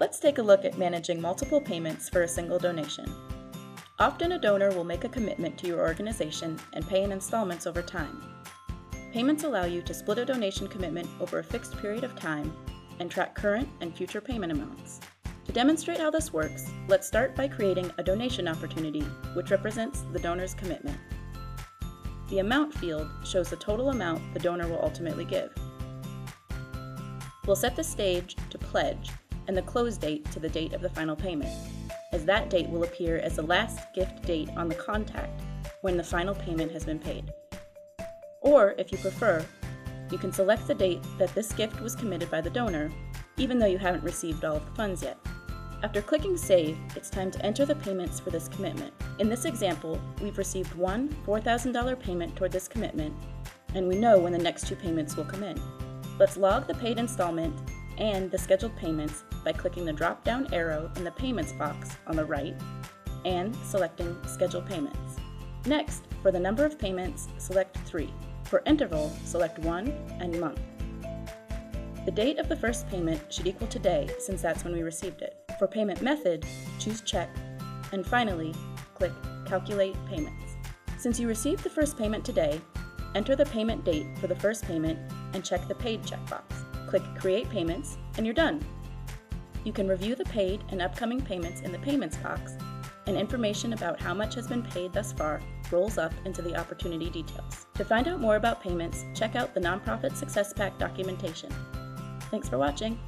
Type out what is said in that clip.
Let's take a look at managing multiple payments for a single donation. Often a donor will make a commitment to your organization and pay in installments over time. Payments allow you to split a donation commitment over a fixed period of time and track current and future payment amounts. To demonstrate how this works, let's start by creating a donation opportunity, which represents the donor's commitment. The amount field shows the total amount the donor will ultimately give. We'll set the stage to pledge and the close date to the date of the final payment, as that date will appear as the last gift date on the contact when the final payment has been paid. Or, if you prefer, you can select the date that this gift was committed by the donor, even though you haven't received all of the funds yet. After clicking Save, it's time to enter the payments for this commitment. In this example, we've received one $4,000 payment toward this commitment, and we know when the next two payments will come in. Let's log the paid installment and the scheduled payments by clicking the drop down arrow in the Payments box on the right and selecting Schedule Payments. Next, for the number of payments, select 3. For interval, select 1 and month. The date of the first payment should equal today since that's when we received it. For payment method, choose check, and finally, click Calculate Payments. Since you received the first payment today, enter the payment date for the first payment and check the Paid checkbox. Click Create Payments, and you're done. You can review the paid and upcoming payments in the Payments box, and information about how much has been paid thus far rolls up into the opportunity details. To find out more about payments, check out the Nonprofit Success Pack documentation. Thanks for watching.